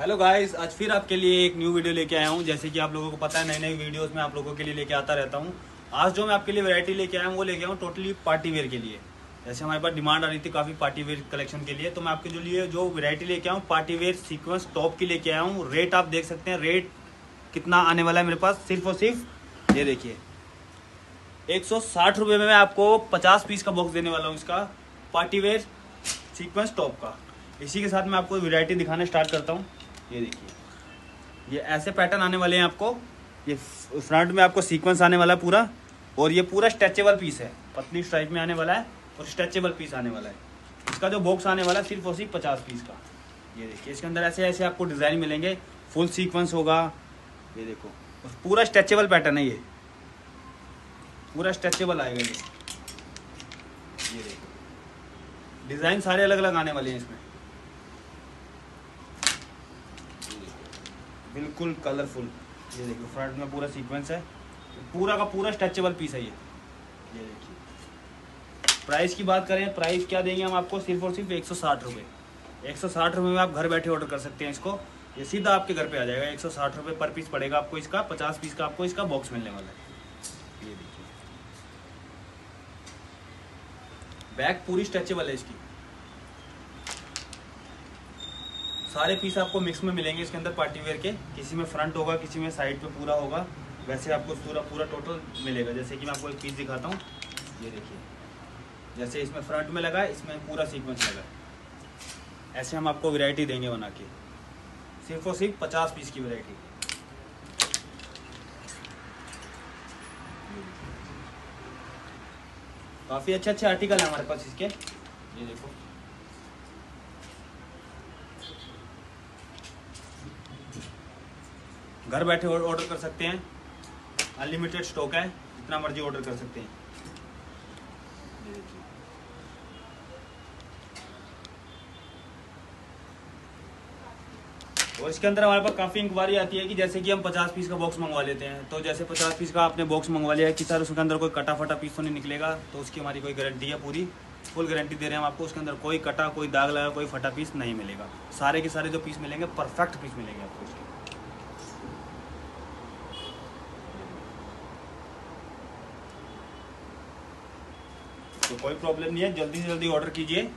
Hello guys आज फिर आपके लिए एक न्यू वीडियो लेके आया हूँ। जैसे कि आप लोगों को पता है नई नई वीडियोस में आप लोगों के लिए लेके आता रहता हूँ। आज जो मैं आपके लिए वैरायटी लेके आया हूँ, वो लेके आया हूँ टोटली पार्टी वेयर के लिए। जैसे हमारे पास डिमांड आ रही थी काफ़ी पार्टी वेयर कलेक्शन के लिए तो मैं आपके जो लिए जो वैरायटी लेके हूँ पार्टी वेयर सीक्वेंस टॉप की लेके आया हूँ। रेट आप देख सकते हैं रेट कितना आने वाला है मेरे पास, सिर्फ़ और सिर्फ़ ये देखिए। एक सौ में मैं आपको पचास पीस का बॉक्स देने वाला हूँ इसका पार्टी वेयर सीक्वेंस टॉप का। इसी के साथ मैं आपको वैरायटी दिखाना स्टार्ट करता हूँ। ये देखिए। ये ऐसे पैटर्न आने वाले हैं आपको। ये फ्रंट में आपको सीक्वेंस आने वाला है पूरा। और ये पूरा स्ट्रेचेबल पीस है। पतली स्ट्राइप में आने वाला है और स्ट्रेचेबल पीस आने वाला है। इसका जो बॉक्स आने वाला है, सिर्फ़ और सिर्फ़ पचास पीस का। ये देखिए, इसके अंदर ऐसे ऐसे आपको डिज़ाइन मिलेंगे। फुल सीक्वेंस होगा। ये देखो। और पूरा स्ट्रेचेबल पैटर्न है ये। पूरा स्ट्रेचेबल आएगा ये। ये देखो। डिज़ाइन सारे अलग अलग आने वाले हैं इसमें। बिल्कुल कलरफुल ये देखिए फ्रंट में पूरा सीक्वेंस है। पूरा का पूरा स्ट्रेचेबल पीस है ये। ये देखिए। प्राइस की बात करें प्राइस क्या देंगे हम आपको? सिर्फ़ और सिर्फ़ एक सौ साठ रुपये एक सौ साठ रुपये में आप घर बैठे ऑर्डर कर सकते हैं इसको। ये सीधा आपके घर पे आ जाएगा। एक सौ साठ रुपये पर पीस पड़ेगा आपको इसका। पचास पीस का आपको इसका बॉक्स मिलने वाला है। ये देखिए। बैग पूरी स्ट्रेचेबल है इसकी। सारे पीस आपको मिक्स में मिलेंगे इसके अंदर पार्टी वेयर के। किसी में फ्रंट होगा, किसी में साइड पे पूरा होगा। वैसे आपको पूरा पूरा टोटल मिलेगा। जैसे कि मैं आपको एक पीस दिखाता हूँ। ये देखिए। जैसे इसमें फ्रंट में लगा, इसमें पूरा सीक्वेंस लगा। ऐसे हम आपको वैरायटी देंगे बना के। सिर्फ़ और सिर्फ़ पचास पीस की वैरायटी काफ़ी अच्छे अच्छे आर्टिकल है हमारे पास इसके। ये देखो। घर बैठे ऑर्डर कर सकते हैं। अनलिमिटेड स्टॉक है, जितना मर्ज़ी ऑर्डर कर सकते हैं। और इसके अंदर हमारे पास काफ़ी इंक्वायरी आती है कि जैसे कि हम 50 पीस का बॉक्स मंगवा लेते हैं। तो जैसे 50 पीस का आपने बॉक्स मंगवा लिया है कि सर, उसके अंदर कोई कटा फटा पीस तो नहीं निकलेगा तो उसकी हमारी कोई गारंटी है पूरी। फुल गारंटी दे रहे हैं हम आपको, उसके अंदर कोई कटा, कोई दाग लगा, कोई फटा पीस नहीं मिलेगा। सारे के सारे जो पीस मिलेंगे परफेक्ट पीस मिलेंगे आपको उसके। तो कोई प्रॉब्लम नहीं है जल्दी से जल्दी ऑर्डर कीजिए।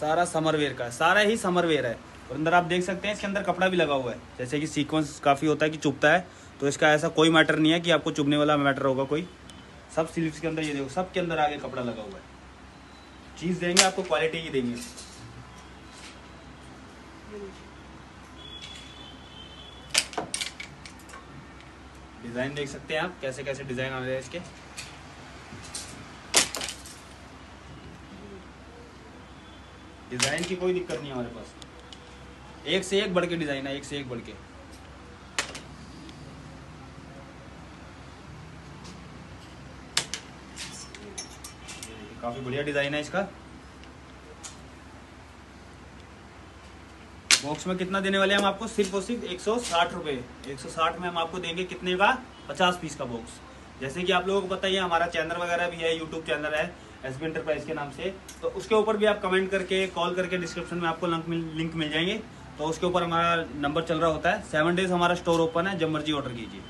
सारा समर वेयर का सारा ही समर वेयर है। और अंदर आप देख सकते हैं, इसके अंदर कपड़ा भी लगा हुआ है। जैसे कि सीक्वेंस काफ़ी होता है कि चुभता है तो इसका ऐसा कोई मैटर नहीं है कि आपको चुभने वाला मैटर होगा कोई। सब स्लीव्स के अंदर ये देखो, सब के अंदर आगे कपड़ा लगा हुआ है। चीज़ देंगे, आपको क्वालिटी ही देंगे। डिज़ाइन देख सकते हैं आप कैसे कैसे डिज़ाइन आ रहे हैं इसके। डिज़ाइन की कोई दिक्कत नहीं हमारे पास। एक से एक बढ़ के डिज़ाइन है, एक से एक बढ़ के। काफ़ी बढ़िया डिज़ाइन है इसका। बॉक्स में कितना देने वाले हैं हम आपको? सिर्फ़ और सिर्फ़ एक सौ साठ रुपये एक सौ साठ में हम आपको देंगे कितने का? पचास पीस का बॉक्स। जैसे कि आप लोगों को पता ही है, हमारा चैनल वगैरह भी है यूट्यूब चैनल है। एस बी इंटरप्राइज के नाम से। तो उसके ऊपर भी आप कमेंट करके कॉल करके डिस्क्रिप्शन में आपको लिंक मिल, लिंक मिल जाएँगे। तो उसके ऊपर हमारा नंबर चल रहा होता है। सेवन डेज़ हमारा स्टोर ओपन है। जब मर्ज़ी ऑर्डर कीजिए।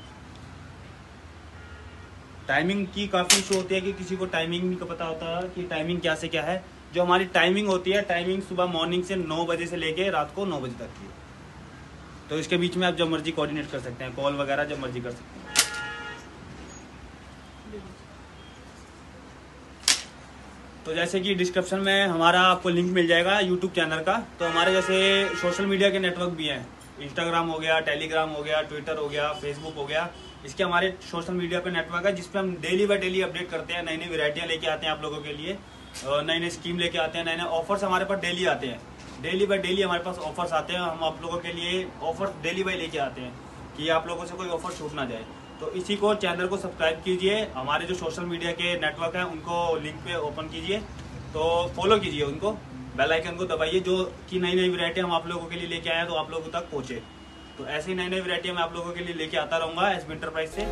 टाइमिंग की काफ़ी इशू होती है कि किसी को टाइमिंग का पता होता है कि टाइमिंग क्या से क्या है। जो हमारी टाइमिंग होती है टाइमिंग सुबह मॉर्निंग से नौ बजे से लेके रात को नौ बजे तक की तो इसके बीच में आप जब मर्ज़ी कोऑर्डिनेट कर सकते हैं। कॉल वगैरह जब मर्ज़ी कर सकते हैं। तो जैसे कि डिस्क्रिप्शन में हमारा आपको लिंक मिल जाएगा यूट्यूब चैनल का। तो हमारे जैसे सोशल मीडिया के नेटवर्क भी हैं। इंस्टाग्राम हो गया टेलीग्राम हो गया ट्विटर हो गया फेसबुक हो गया। इसके हमारे सोशल मीडिया पे नेटवर्क है जिसपे हम डेली बाय डेली अपडेट करते हैं नई नई वेराइटियाँ लेके आते हैं आप लोगों के लिए नई नई स्कीम लेके आते हैं नए नए ऑफर्स हमारे पास डेली आते हैं। डेली बाय डेली हमारे पास ऑफर्स आते हैं, हम आप लोगों के लिए ऑफर्स डेली बाय लेके आते हैं, कि आप लोगों से कोई ऑफ़र छूट ना जाए। तो इसी को चैनल को सब्सक्राइब कीजिए। हमारे जो सोशल मीडिया के नेटवर्क हैं, उनको लिंक पे ओपन कीजिए। तो फॉलो कीजिए उनको। बेल आइकन को दबाइए, जो कि नई नई वैरायटी हम आप लोगों के लिए लेके आए हैं तो आप लोगों तक पहुँचे। तो ऐसी नई नई वैरायटी मैं आप लोगों के लिए लेके आता रहूँगा एस बी इंटरप्राइज से।